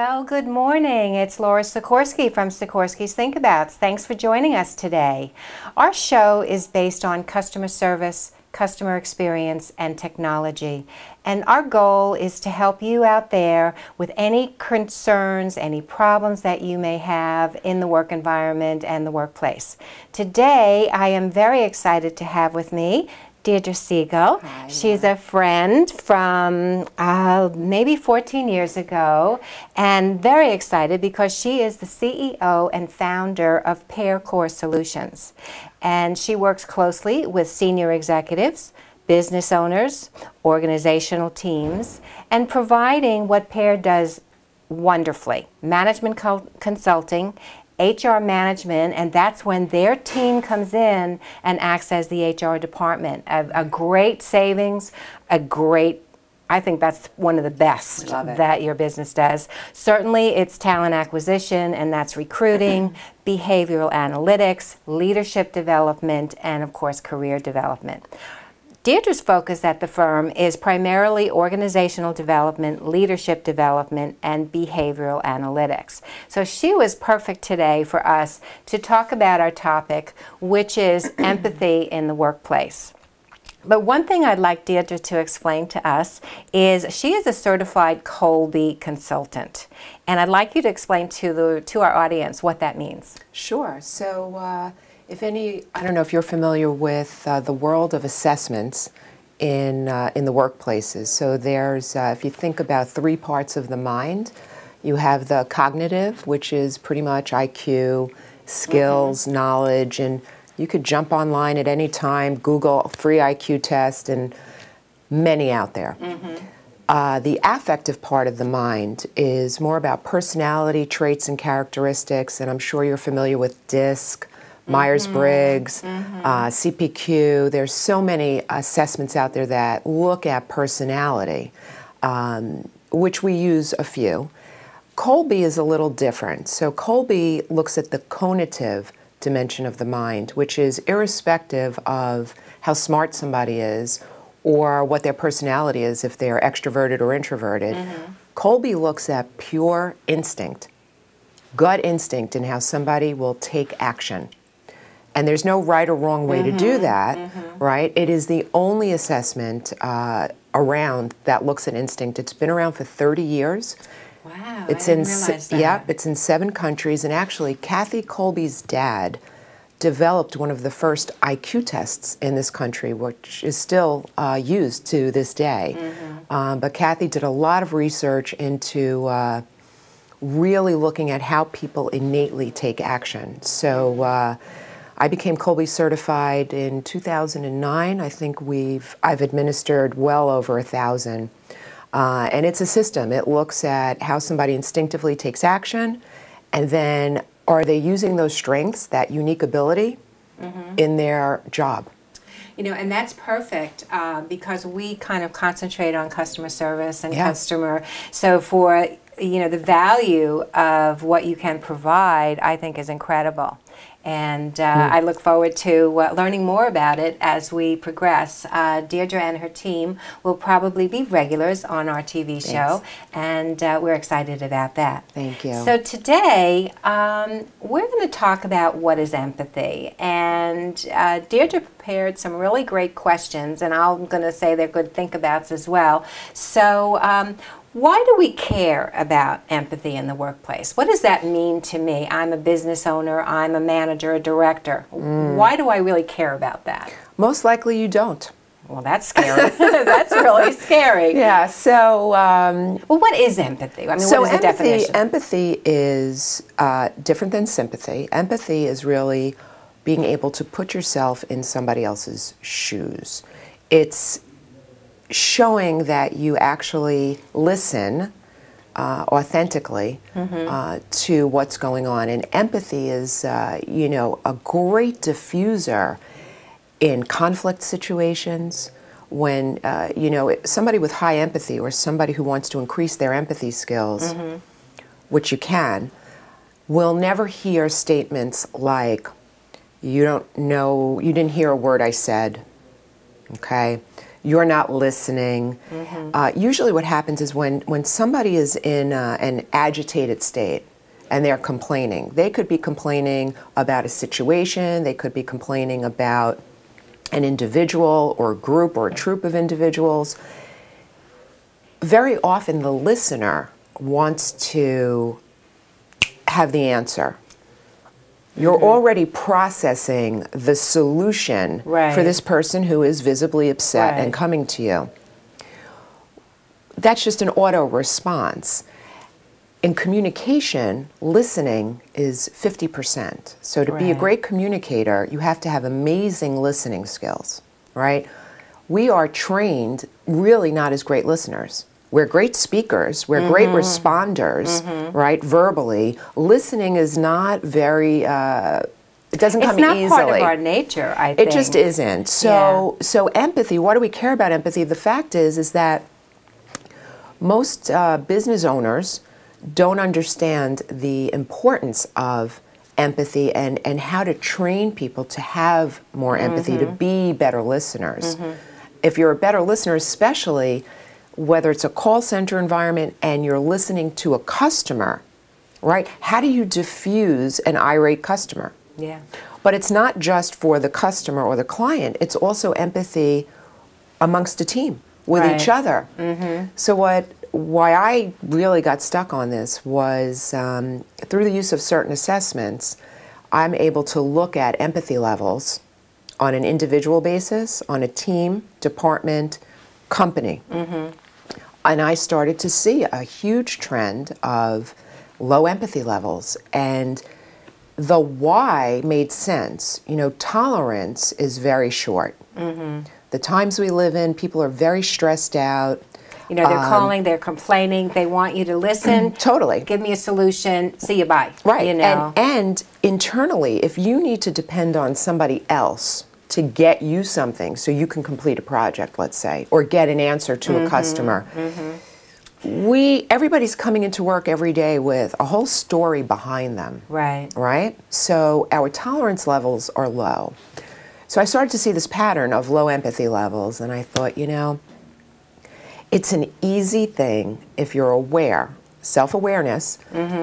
Well, good morning. It's Laura Sikorski from Sikorski's Thinkabouts. Thanks for joining us today. Our show is based on customer service, customer experience, and technology. And our goal is to help you out there with any concerns, any problems that you may have in the work environment and the workplace. Today, I am very excited to have with me Deirdre Siegel. Hi, She's a friend from uh, maybe 14 years ago and very excited because she is the CEO and founder of PearCore Solutions. And she works closely with senior executives, business owners, organizational teams, and providing what Pear does wonderfully management consulting HR management, and that's when their team comes in and acts as the HR department. A, a great savings, a great I think that's one of the best that your business does. Certainly, it's talent acquisition, and that's recruiting, behavioral analytics, leadership development, and of course, career development. Deirdre's focus at the firm is primarily organizational development, leadership development, and behavioral analytics. So she was perfect today for us to talk about our topic, which is empathy in the workplace. But one thing I'd like Deirdre to explain to us is she is a certified Kolbe consultant. And I'd like you to explain to, the, to our audience what that means. Sure. So, uh, if any, I don't know if you're familiar with uh, the world of assessments in, uh, in the workplaces. So there's, uh, if you think about three parts of the mind, you have the cognitive, which is pretty much IQ, skills, mm -hmm. knowledge, and you could jump online at any time, Google free IQ test, and many out there. Mm -hmm. Uh, the affective part of the mind is more about personality traits and characteristics, and I'm sure you're familiar with DISC, Myers Briggs, mm-hmm. uh, CPQ. There's so many assessments out there that look at personality, um, which we use a few. Kolbe is a little different. So Kolbe looks at the conative dimension of the mind, which is irrespective of how smart somebody is or what their personality is, if they're extroverted or introverted. Mm-hmm. Kolbe looks at pure instinct, gut instinct, and how somebody will take action. And there's no right or wrong way mm-hmm, to do mm-hmm. that, mm-hmm. right? It is the only assessment uh, around that looks at instinct. It's been around for 30 years. Wow, it's in se- yeah, it's in seven countries, and actually, Kathy Kolbe's dad developed one of the first IQ tests in this country, which is still uh, used to this day. Mm-hmm. Um, but Kathy did a lot of research into uh, really looking at how people innately take action. So. Uh, I became Kolbe certified in 2009. I think we've I've administered well over a thousand, uh, and it's a system. It looks at how somebody instinctively takes action, and then are they using those strengths, that unique ability, mm-hmm. in their job. You know, and that's perfect uh, because we kind of concentrate on customer service and yeah. customer. So for you know the value of what you can provide, I think is incredible and uh, mm. I look forward to uh, learning more about it as we progress. Uh, Deirdre and her team will probably be regulars on our TV show, and uh, we're excited about that. Thank you. So today, um, we're going to talk about what is empathy, and uh, Deirdre prepared some really great questions, and I'm going to say they're good think abouts as well. So um, why do we care about empathy in the workplace? What does that mean to me? I'm a business owner, I'm a manager, a director. Mm. Why do I really care about that? Most likely you don't. Well, that's scary. that's really scary. Yeah. So, um, well, what is empathy? I mean, so what is empathy, the definition? Empathy is uh, different than sympathy. Empathy is really being able to put yourself in somebody else's shoes. It's showing that you actually listen uh, authentically mm-hmm. uh, to what's going on. And empathy is, uh, you know, a great diffuser in conflict situations. When, uh, you know, somebody with high empathy or somebody who wants to increase their empathy skills, mm-hmm. which you can, will never hear statements like, you don't know, you didn't hear a word I said, okay? You're not listening. Uh, usually, what happens is when, when somebody is in uh, an agitated state and they're complaining, they could be complaining about a situation, they could be complaining about an individual or a group or a troop of individuals. Very often, the listener wants to have the answer. You're mm-hmm. already processing the solution Right. for this person who is visibly upset Right. and coming to you. That's just an auto response. In communication, listening is 50%. So to be a great communicator, you have to have amazing listening skills, right? We are trained really not as great listeners. We're great speakers, we're great Mm-hmm. responders, right, verbally. Listening is not very, uh, it doesn't It's come not easily. part of our nature, I think. It just isn't. So so empathy. Why do we care about empathy? The fact is is that most uh, business owners don't understand the importance of empathy and, and how to train people to have more empathy, to be better listeners. If you're a better listener, especially whether it's a call center environment and you're listening to a customer, right? How do you diffuse an irate customer? Yeah. But it's not just for the customer or the client, it's also empathy amongst a team with each other. Right. other. So, what, why I really got stuck on this was um, through the use of certain assessments, I'm able to look at empathy levels on an individual basis, on a team, department, company. And I started to see a huge trend of low empathy levels. And the why made sense. You know, tolerance is very short. The times we live in, people are very stressed out. You know, they're Um, calling, they're complaining, they want you to listen. Totally. Give me a solution. See you bye. Right. You know. And, and internally, if you need to depend on somebody else to get you something so you can complete a project, let's say, or get an answer to Mm-hmm. a customer, we everybody's coming into work every day with a whole story behind them. right. right? So our tolerance levels are low. So I started to see this pattern of low empathy levels, and I thought, you know, it's an easy thing if you're aware. Self awareness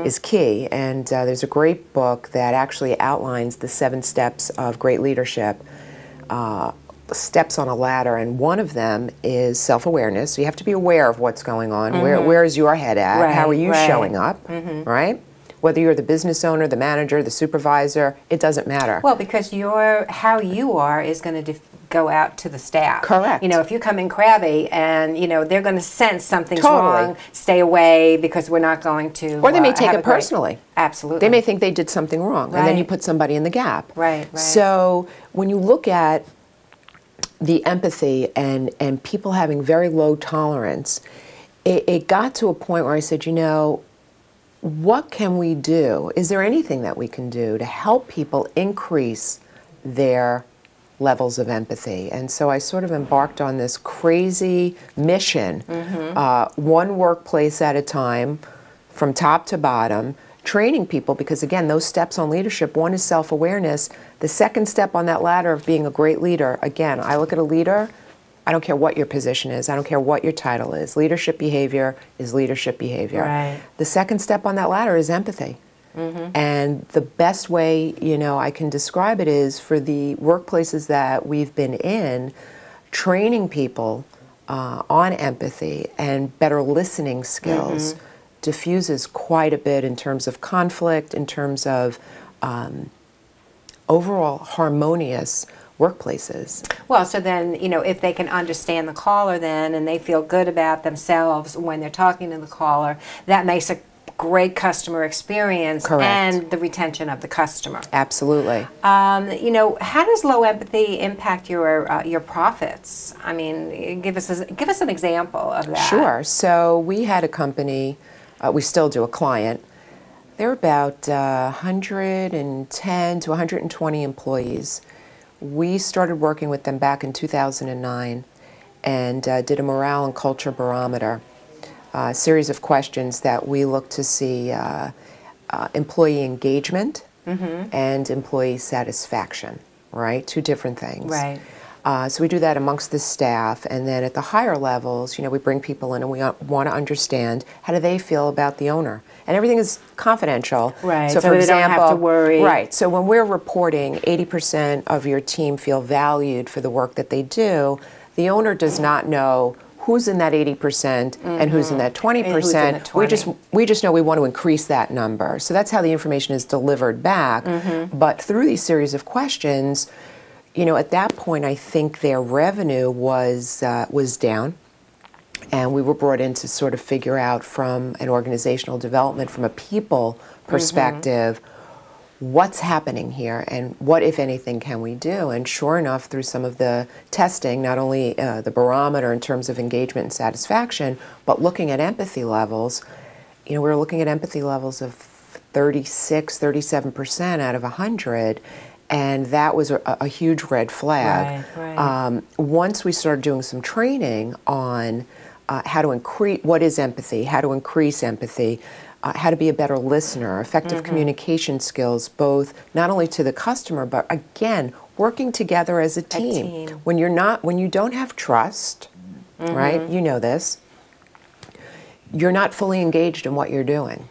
is key, and uh, there's a great book that actually outlines the seven steps of great leadership. Uh, steps on a ladder, and one of them is self awareness. So you have to be aware of what's going on. Where, where is your head at? How are you right. showing up? Right? Whether you're the business owner, the manager, the supervisor, it doesn't matter. Well, because your how you are is going to def- go out to the staff. Correct. You know, if you come in crabby and you know they're going to sense something's Totally. wrong, stay away because we're not going to. Or they may uh, take it a great- personally. Absolutely. They may think they did something wrong, and then you put somebody in the gap. Right, right. So when you look at the empathy and, and people having very low tolerance, it, it got to a point where I said, you know, what can we do? Is there anything that we can do to help people increase their levels of empathy? And so I sort of embarked on this crazy mission, uh, one workplace at a time, from top to bottom, training people because, again, those steps on leadership one is self awareness. The second step on that ladder of being a great leader, again, I look at a leader. I don't care what your position is. I don't care what your title is. Leadership behavior is leadership behavior. Right. The second step on that ladder is empathy. And the best way, you know, I can describe it is for the workplaces that we've been in, training people uh, on empathy and better listening skills diffuses quite a bit in terms of conflict, in terms of um, overall harmonious workplaces. Well, so then, you know, if they can understand the caller then and they feel good about themselves when they're talking to the caller, that makes a great customer experience Correct. and the retention of the customer. Absolutely. Um, you know, how does low empathy impact your uh, your profits? I mean, give us a, give us an example of that. Sure. So we had a company, uh, we still do a client. They're about uh, 110 to 120 employees. We started working with them back in 2009 and uh, did a morale and culture barometer, a series of questions that we look to see uh, uh, employee engagement and employee satisfaction, right? Two different things. Right. Uh, so we do that amongst the staff, and then at the higher levels, you know, we bring people in and we want to understand how do they feel about the owner, and everything is confidential. Right. So, So for they don't have example, to worry. Right. So when we're reporting, 80% of your team feel valued for the work that they do. The owner does not know who's in that 80% and who's in that 20%. Mm-hmm. And who's in the We just 20. we just know we want to increase that number. So that's how the information is delivered back. Mm-hmm. But through these series of questions, you know, at that point, I think their revenue was uh, was down, and we were brought in to sort of figure out from an organizational development, from a people perspective, what's happening here and what, if anything, can we do? And sure enough, through some of the testing, not only uh, the barometer in terms of engagement and satisfaction, but looking at empathy levels, you know, we were looking at empathy levels of 36, 37% out of 100. And that was a, a huge red flag. Right, right. Um, once we started doing some training on uh, how to increase what is empathy, how to increase empathy, uh, how to be a better listener, effective Mm-hmm. communication skills, both not only to the customer, but again, working together as a team. team. When you're not, when you don't have trust, right? Mm-hmm. You know this. You're not fully engaged in what you're doing,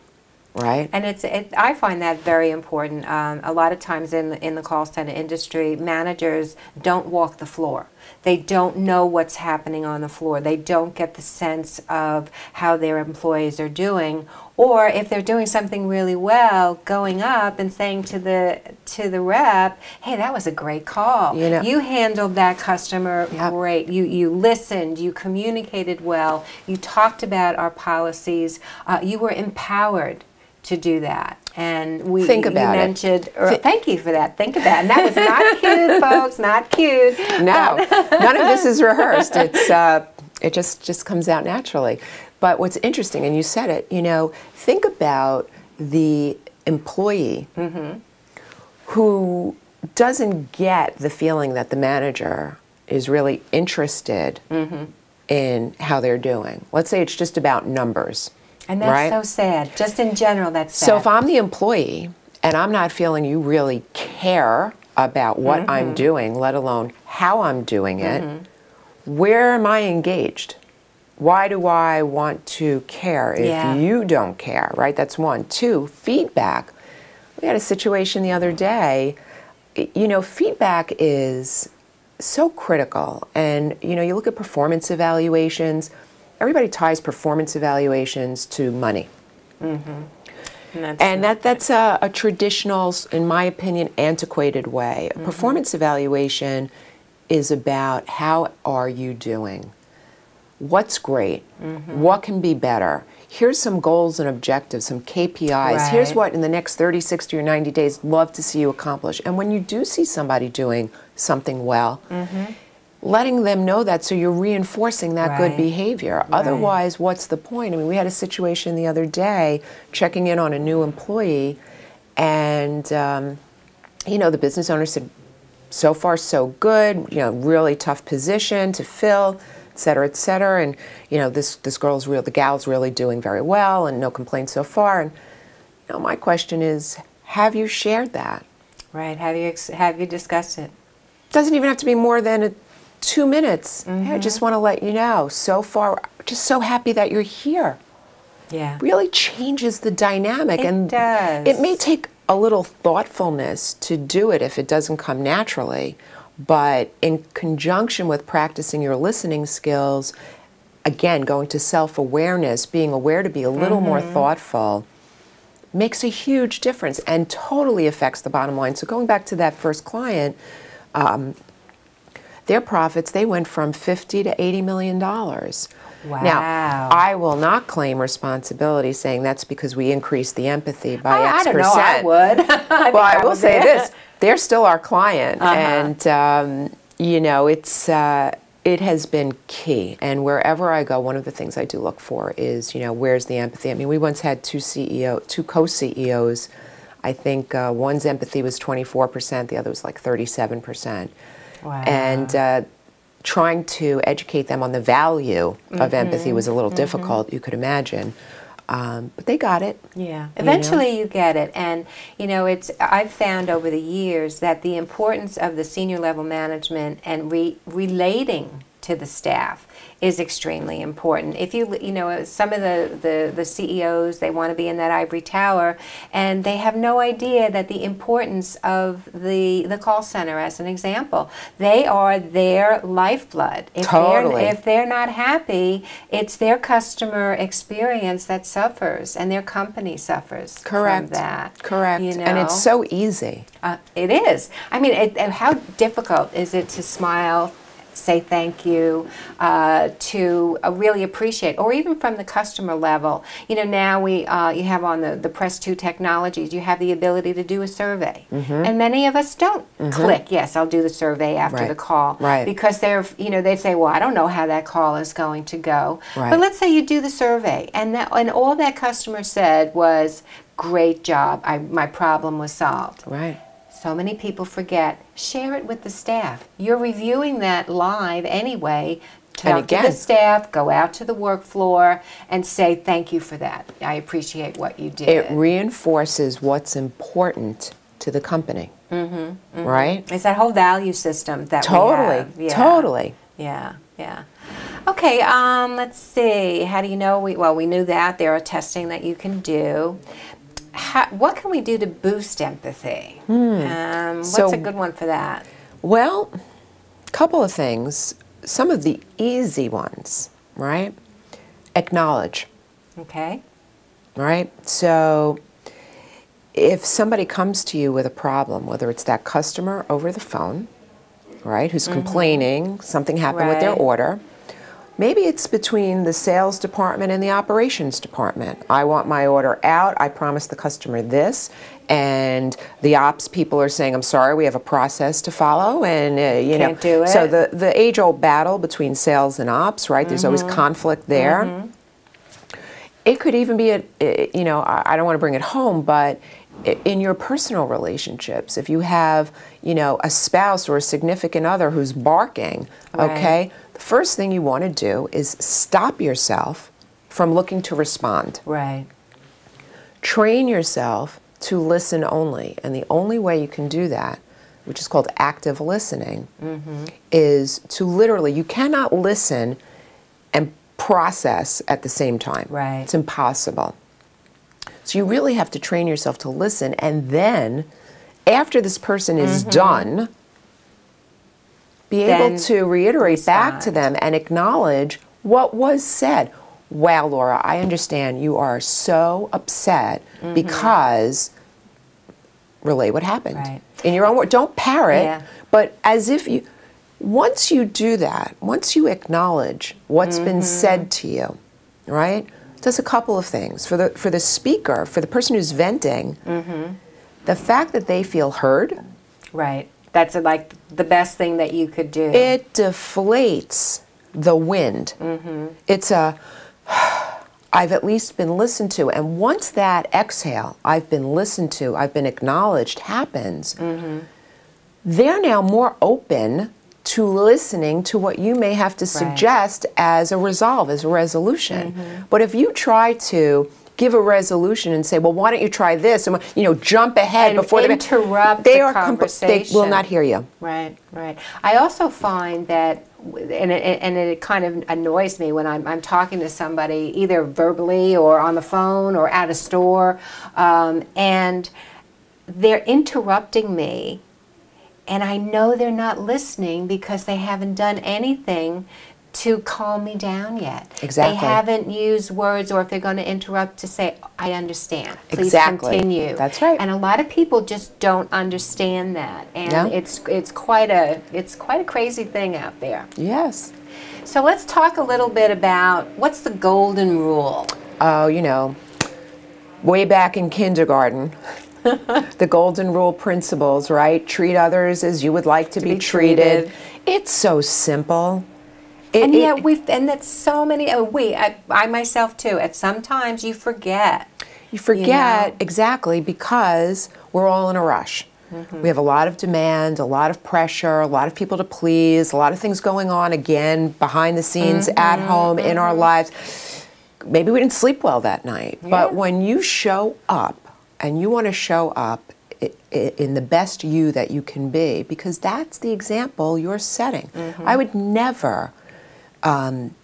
right? And it's, it, I find that very important. Um, a lot of times in in the call center industry, managers don't walk the floor. They don't know what's happening on the floor. They don't get the sense of how their employees are doing, or if they're doing something really well, going up and saying to the to the rep, "Hey, that was a great call. You know- you handled that customer Yep. great. You you listened. You communicated well. You talked about our policies. Uh, you were empowered to do that. And we Think about it. mentioned. Or, Thi- thank you for that. Think about it. And that was not cute, folks. Not cute. No, um, none of this is rehearsed. It's uh, it just just comes out naturally. But what's interesting, and you said it, you know, think about the employee mm-hmm. who doesn't get the feeling that the manager is really interested mm-hmm. in how they're doing. Let's say it's just about numbers. And that's right? so sad. Just in general, that's sad. So if I'm the employee and I'm not feeling you really care about what Mm-hmm. I'm doing, let alone how I'm doing it, where am I engaged? Why do I want to care if Yeah. you don't care, right? That's one. Two, feedback. We had a situation the other day. You know, feedback is so critical. And, you know, you look at performance evaluations, everybody ties performance evaluations to money. and that's And that, that's a, a traditional, in my opinion, antiquated way. Mm-hmm. Performance evaluation is about how are you doing? What's great? Mm-hmm. What can be better? Here's some goals and objectives, some KPIs. Here's what in the next 30, 60, or 90 days, love to see you accomplish. And when you do see somebody doing something well, letting them know that so you're reinforcing that good Right. behavior. Otherwise, what's the point? I mean, we had a situation the other day checking in on a new employee, and um, you know, the business owner said, "So far, so good. You know, really tough position to fill." Et cetera, et cetera, and you know this this girl's real, the gal's really doing very well, and no complaints so far. And you know, my question is, have you shared that? right. Have you ex- have you discussed it? doesn't even have to be more than a, two minutes. Hey, I Mm-hmm. just want to let you know. So far, just so happy that you're here. Yeah. Really changes the dynamic, It and does. it may take a little thoughtfulness to do it if it doesn't come naturally. But in conjunction with practicing your listening skills, again, going to self awareness, being aware to be a little more Mm-hmm. thoughtful, makes a huge difference and totally affects the bottom line. So, going back to that first client, um, their profits they went from 50 to 80 million dollars. Wow. Now, I will not claim responsibility saying that's because we increased the empathy by I, X I don't percent. know. I would. I Well, I will say this: they're still our client, Uh-huh. and um, you know, it's uh, it has been key. And wherever I go, one of the things I do look for is, you know, where's the empathy? I mean, we once had two CEO, two co-CEOs. I think uh, one's empathy was 24 percent, the other was like 37 percent, Wow. and. Uh, Trying to educate them on the value of empathy was a little difficult, you could imagine. Um, but they got it. Yeah. Eventually you, get it. And, you know, it's I've found over the years that the importance of the senior level management and re- relating to the staff is extremely important. If you you know some of the, the, the CEOs they want to be in that ivory tower and they have no idea that the importance of the the call center as an example. They are their lifeblood. If totally. They're, if they're not happy, it's their customer experience that suffers and their company suffers Correct. from that. Correct. You know? And it's so easy. Uh, it is. I mean, it, how difficult is it to smile say thank you, uh, to uh, really appreciate, or even from the customer level. You know, now we uh, you have on the the Press Two technologies, you have the ability to do a survey, mm-hmm. and many of us don't mm-hmm. click. Yes, I'll do the survey after right. the call, right? Because they're you know they say, well, I don't know how that call is going to go, right. but let's say you do the survey, and that and all that customer said was, great job, I, my problem was solved. Right so many people forget. Share it with the staff. You're reviewing that live anyway. Talk again, to the staff, go out to the work floor, and say thank you for that. I appreciate what you did. It reinforces what's important to the company. Mm-hmm, mm-hmm. Right? It's that whole value system that totally, have. Totally. Yeah, yeah. Okay, um, let's see. How do you know? We, well, we knew that. There are testing that you can do how, what can we do to boost empathy? Hmm. Um, what's so, a good one for that? Well, a couple of things. Some of the easy ones, right? Acknowledge. Okay. Right? So if somebody comes to you with a problem, whether it's that customer over the phone, right, who's mm-hmm. complaining, something happened right. with their order, Maybe it's between the sales department and the operations department. I want my order out. I promised the customer this, and the ops people are saying, "I'm sorry, we have a process to follow," and uh, you Can't know, do it. so the the age old battle between sales and ops, right? There's always mm-hmm. conflict there. Mm-hmm. It could even be a, you know, I don't want to bring it home, but in your personal relationships, if you have, you know, a spouse or a significant other who's barking, right. okay, first thing you want to do is stop yourself from looking to respond. Right. Train yourself to listen only. And the only way you can do that, which is called active listening, mm-hmm. is to literally, you cannot listen and process at the same time. Right. It's impossible. So you really have to train yourself to listen and then after this person is mm-hmm. done, be able to reiterate respond. back to them and acknowledge what was said. Wow, Laura, I understand you are so upset mm-hmm. because relay what happened right. in your own words. Don't parrot, yeah. but as if you. Once you do that, once you acknowledge what's mm-hmm. been said to you, right? Does a couple of things for the for the speaker, for the person who's venting. Mm-hmm. The fact that they feel heard, right? That's like the best thing that you could do. It deflates the wind. Mm-hmm. It's a, I've at least been listened to. And once that exhale, I've been listened to, I've been acknowledged, happens, mm-hmm. they're now more open to listening to what you may have to suggest right. as a resolve, as a resolution. Mm-hmm. But if you try to give a resolution and say, well, why don't you try this? And, you know, jump ahead and before interrupt they the are conversation. they will not hear you. Right, right. I also find that, and it, and it kind of annoys me when I'm, I'm talking to somebody, either verbally or on the phone or at a store, um, and they're interrupting me and I know they're not listening because they haven't done anything to calm me down yet. Exactly. They haven't used words, or if they're going to interrupt, to say, I understand. Please exactly. continue. That's right. And a lot of people just don't understand that. And no. it's it's quite a it's quite a crazy thing out there. Yes. So let's talk a little bit about what's the golden rule? Oh, you know, way back in kindergarten. the golden rule principles, right? Treat others as you would like to, to be, be treated. treated. It's so simple. It, and yet we've and that's so many. Oh, we, I, I myself too. At sometimes you forget. You forget you know? exactly because we're all in a rush. Mm-hmm. We have a lot of demand, a lot of pressure, a lot of people to please, a lot of things going on again behind the scenes, mm-hmm, at home, mm-hmm. in our mm-hmm. lives. maybe we didn't sleep well that night. Yeah. But when you show up and you want to show up in the best you that you can be, because that's the example you're setting. I would never um,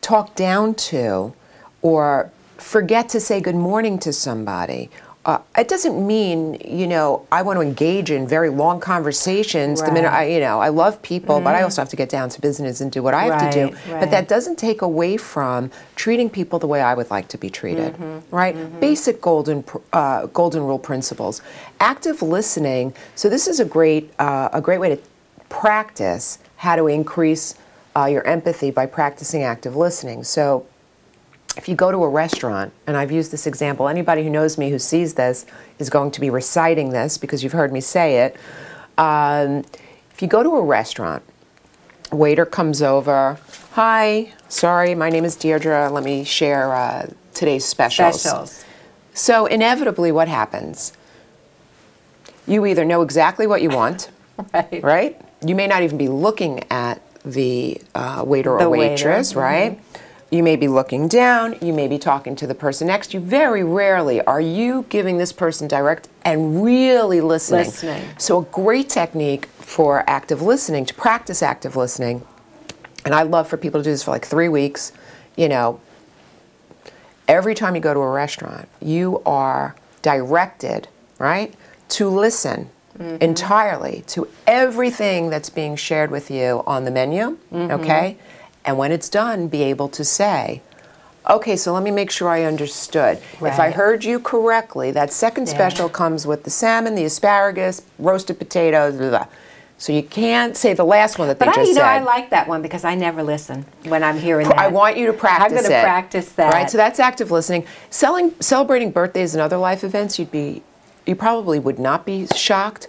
talk down to or forget to say good morning to somebody. Uh, it doesn't mean, you know, I want to engage in very long conversations. The minute I, you know, I love people, but I also have to get down to business and do what I have to do. Right, But that doesn't take away from treating people the way I would like to be treated, right? Basic golden uh, golden rule principles. Active listening. So this is a great uh, a great way to practice how to increase uh, your empathy by practicing active listening. So if you go to a restaurant, and I've used this example, anybody who knows me who sees this is going to be reciting this because you've heard me say it. Um, if you go to a restaurant, waiter comes over, hi, sorry, my name is Deirdre, let me share uh, today's specials. Specials. So inevitably, what happens? You either know exactly what you want, Right. right? You may not even be looking at the uh, waiter The or waiter, waitress, right? You may be looking down, you may be talking to the person next to you. Very rarely are you giving this person direct and really listening. Listening. So, a great technique for active listening, to practice active listening, and I love for people to do this for like three weeks, you know, every time you go to a restaurant, you are directed, right, to listen Mm-hmm. entirely to everything that's being shared with you on the menu, mm-hmm. okay? And when it's done, be able to say, okay, so let me make sure I understood. If I heard you correctly, that second Yeah. special comes with the salmon, the asparagus, roasted potatoes, blah, blah. So you can't say the last one that they But I, just you know, said. I like that one because I never listen when I'm hearing that. I want you to practice I'm going to practice that. Right, so that's active listening. Selling, celebrating birthdays and other life events, you'd be, you probably would not be shocked.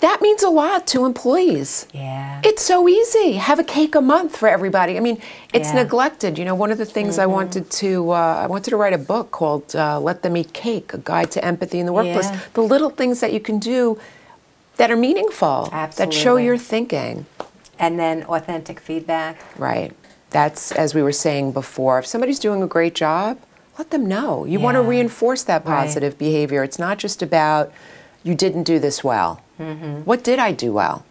That means a lot to employees. yeah. It's so easy. Have a cake a month for everybody. I mean, it's Yeah. neglected. You know, one of the things I wanted to, uh, I wanted to write a book called uh, "Let Them Eat Cake: A Guide to Empathy in the Workplace." Yeah. The little things that you can do that are meaningful, that show your thinking. and then authentic feedback. Right. That's as we were saying before. If somebody's doing a great job, let them know. You want to reinforce that Right. positive behavior. It's not just about you didn't do this well. Mm-hmm. What did I do well?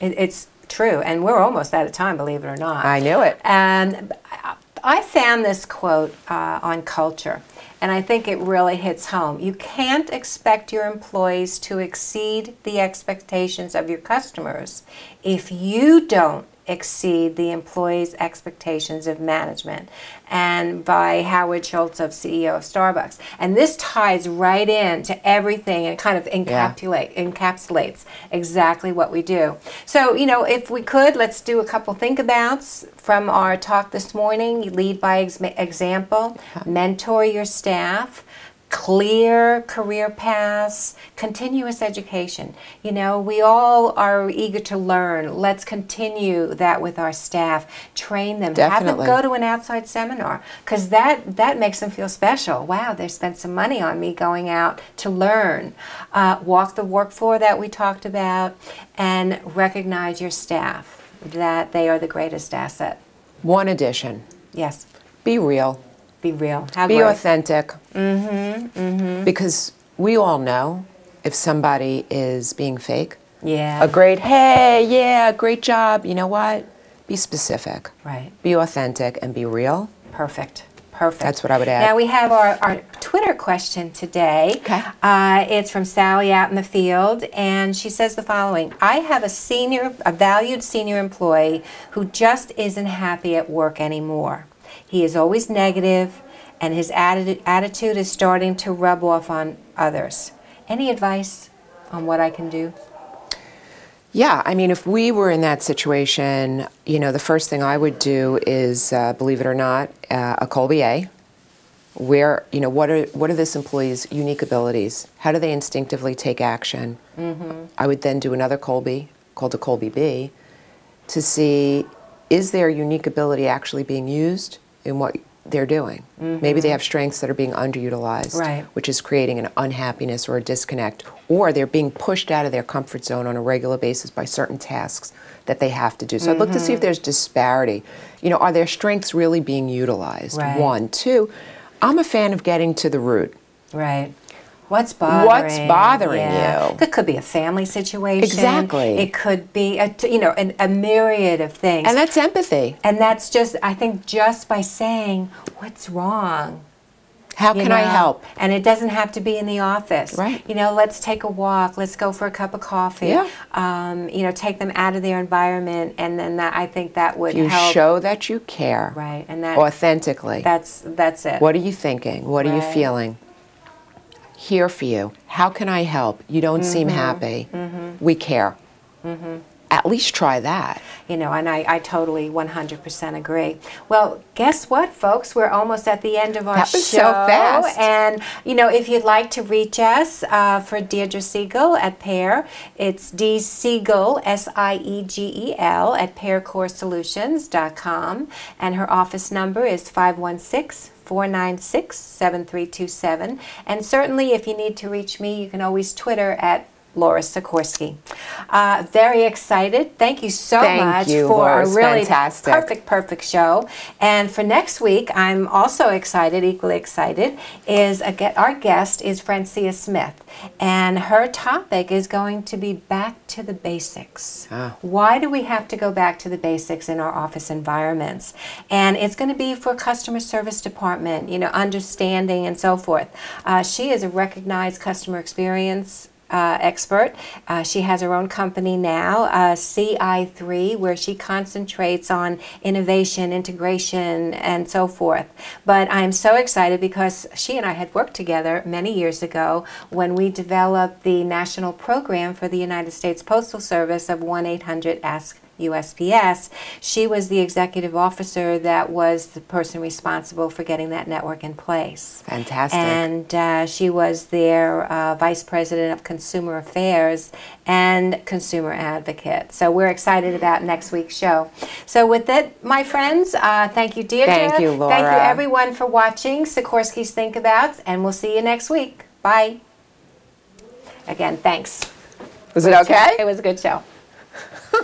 It, it's true, and we're almost out of time, believe it or not. I knew it. And I- I found this quote uh, on culture, and I think it really hits home. You can't expect your employees to exceed the expectations of your customers if you don't exceed the employees' expectations of management. And by Howard Schultz of CEO of Starbucks. And this ties right in to everything and kind of encapsulate, encapsulates exactly what we do. So, you know, if we could, let's do a couple think abouts from our talk this morning. Lead by ex- example, mentor your staff, clear career paths, continuous education. You know, we all are eager to learn. Let's continue that with our staff. Train them. Definitely. Have them go to an outside seminar because that that makes them feel special. Wow, they spent some money on me going out to learn. Uh, walk the work floor that we talked about, and recognize your staff that they are the greatest asset. One addition. Yes, Be real. Be real. How Be authentic. Mm-hmm, mm-hmm. Because we all know if somebody is being fake. Yeah. A great, hey, yeah, great job. You know what? Be specific. Right. Be authentic and be real. Perfect. Perfect. That's what I would add. Now we have our, our Twitter question today. Okay. Uh, it's from Sally out in the field, and she says the following I have a senior, a valued senior employee who just isn't happy at work anymore. He is always negative, and his atti- attitude is starting to rub off on others. Any advice on what I can do? Yeah, I mean, if we were in that situation, you know, the first thing I would do is, uh, believe it or not, uh, a Kolbe A. Where, you know, what are what are this employee's unique abilities? How do they instinctively take action? I would then do another Kolbe called a Kolbe B to see is their unique ability actually being used in what they're doing. Maybe they mm-hmm. have strengths that are being underutilized, Right. which is creating an unhappiness or a disconnect, or they're being pushed out of their comfort zone on a regular basis by certain tasks that they have to do. So I'd look to see if mm-hmm. there's disparity. You know, are their strengths really being utilized? Right. One. Two, I'm a fan of getting to the root. Right. What's bothering? What's bothering yeah. you? It could be a family situation. Exactly. It could be a you know an, a myriad of things. And that's empathy. And that's just I think just by saying what's wrong. How you can I help? And it doesn't have to be in the office. Right. You know, let's take a walk. Let's go for a cup of coffee. Yeah. Um, you know, take them out of their environment, and then that I think that would You help. show that you care right. And that authentically. that's that's it. What are you thinking? What are you feeling? Here for you. How can I help? You don't Mm-hmm. seem happy. We care. At least try that. You know, and I, I totally 100% agree. Well, guess what, folks? We're almost at the end of our That was show. so fast. And, you know, if you'd like to reach us uh, for Deirdre Siegel at Pear, it's D Siegel, S I E G E L, at pearcoresolutions.com. And her office number is 516 496 7327. And certainly, if you need to reach me, you can always Twitter at Laura Sikorski. Uh, very excited. Thank you so Thank much you, for Laura. a really fantastic. perfect, perfect show. And for next week, I'm also excited, equally excited, is a our guest is Francia Smith. And her topic is going to be back to the basics. Ah. Why do we have to go back to the basics in our office environments? And it's going to be for customer service department, you know, understanding and so forth. Uh, she is a recognized customer experience uh, expert. Uh, she has her own company now, uh, CI3, where she concentrates on innovation, integration, and so forth. But I'm so excited because she and I had worked together many years ago when we developed the national program for the United States Postal Service of 1 800 Ask USPS. She was the executive officer that was the person responsible for getting that network in place. Fantastic. And uh, she was their uh, vice president of consumer affairs and consumer advocate. So we're excited about next week's show. So with that, my friends, uh, thank you, Deirdre. Thank you, Laura. Thank you, everyone, for watching Sikorski's Think Abouts, and we'll see you next week. Bye. Again, thanks. Was it okay? It was a good show.